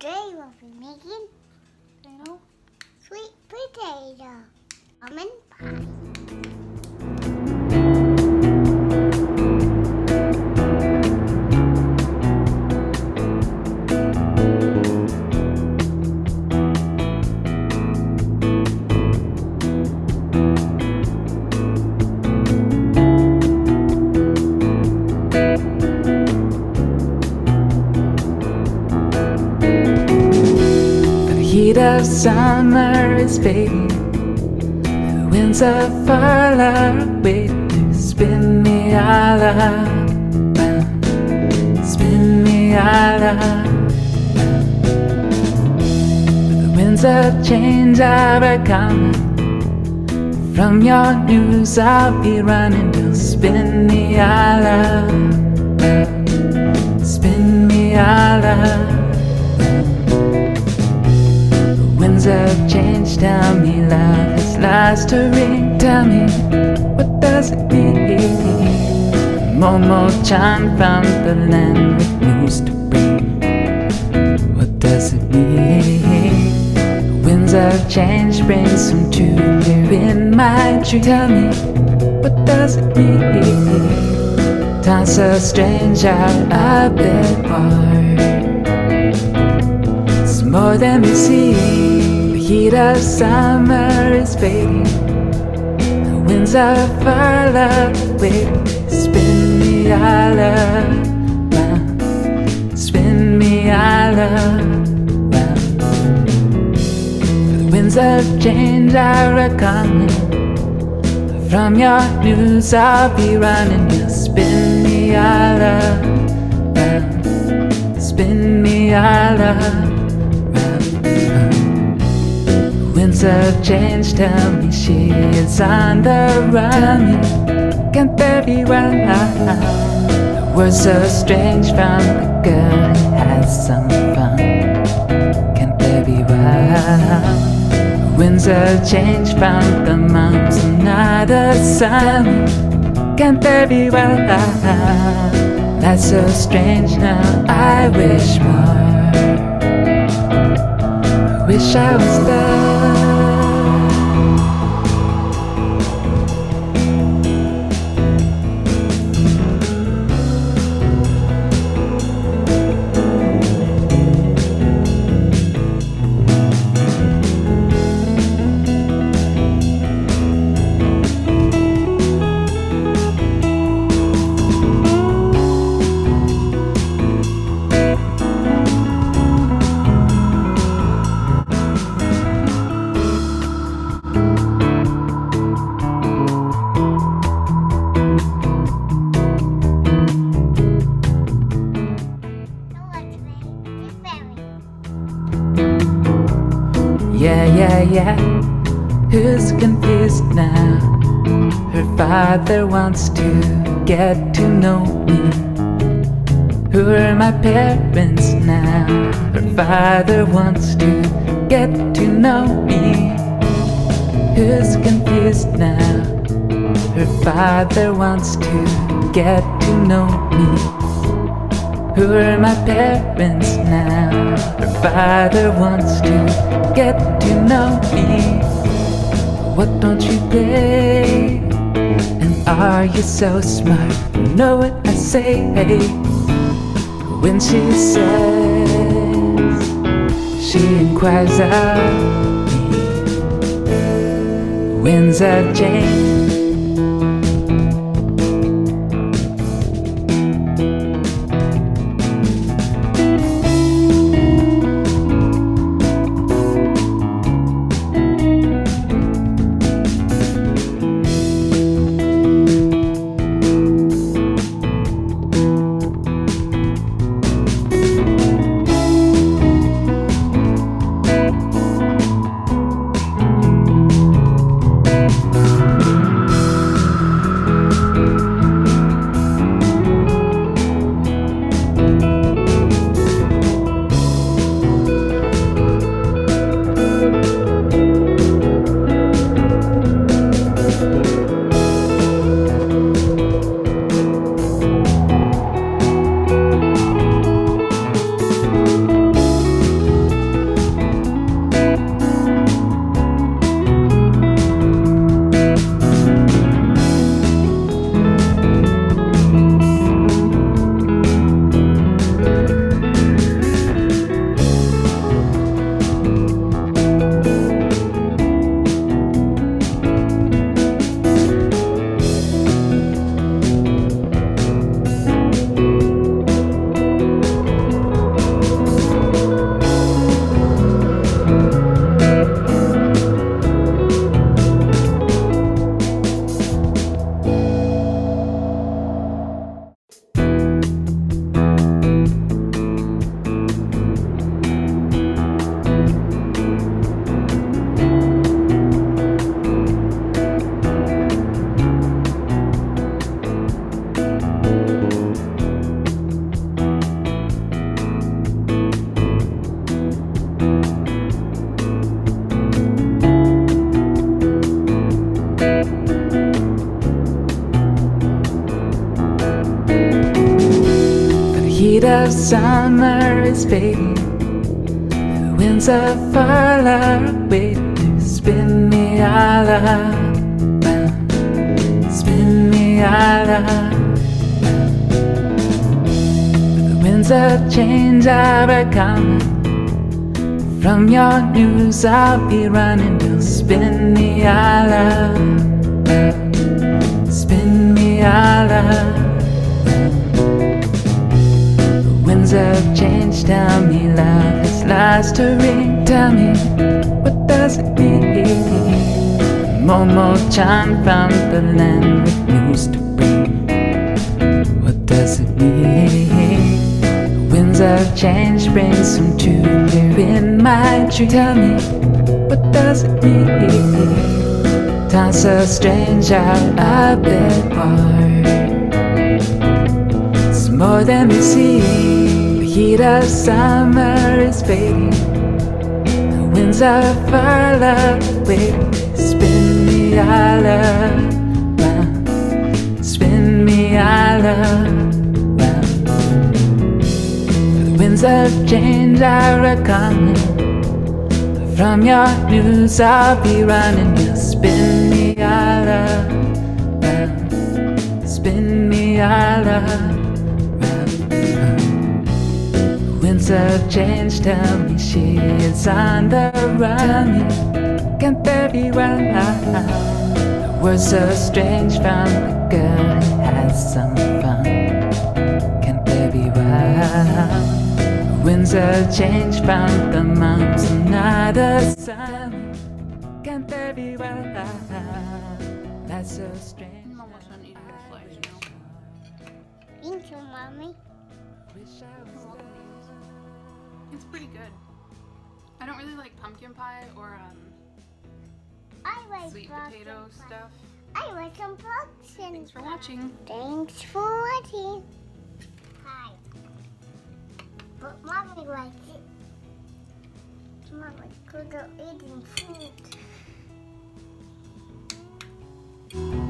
Today we'll be making little sweet potato lemon pie. Summer is fading. The winds are far away to spin me all around. Spin me all around. The winds of change are coming. From your news, I'll be running. You'll spin me all around. Spin me all around. Winds of change tell me love has lost a ring. Tell me, what does it mean? Momo Chan from the land with news to bring. What does it mean? Winds of change bring some truth here in my dream. Tell me, what does it mean? Time so strange bit more. It's more than we see. The heat of summer is fading. The winds are far away. Spin me all around. Spin me all around. The winds of change are coming. From your news, I'll be running. You spin me all around. Spin me all around. Winds of change tell me she is on the run. Tell me, Can't there be one? The words so strange from the girl who has some fun. Can't there be one? Winds of change from the moms another sun. Can't there be one? That's so strange now. I wish more. Wish I was there. Father wants to get to know me. Who are my parents now? Her father wants to get to know me. Who's confused now? Her father wants to get to know me. Who are my parents now? Her father wants to get to know me. What don't you play? Are you so smart? You know what I say when she says she inquires of me. Winds of change. of summer is fading. The winds are waiting to spin me all around. Spin me all around. The winds of change are coming. From your news, I'll be running. You'll spin me all around. Spin me all around. Winds of change tell me love is last to ring. Tell me, what does it mean? Momo Chan from the land with news to bring. What does it mean? The winds of change bring some truth here in my dream. Tell me, what does it mean? Time so strange out a bit wide. It's more than we see. Heat of summer is fading. The winds are waiting. Spin me all around. Spin me all around. The winds of change are coming. From your news, I'll be running. You'll spin me all around. Spin me all around. Of change tell me she is on the run. Can't there be one? The words so strange from the girl who has some fun. Can't there be one? Winds of change found the moms and not a sun. Can't there be one? That's so strange. I'm almost done eating the slice, you know. Thank you, mommy. Wish I was there. It's pretty good. I don't really like pumpkin pie or um, I like sweet potato pie. stuff. I like some pumpkin. Thanks for watching. Thanks for watching. Hi. But mommy likes it. Mommy, go eating food.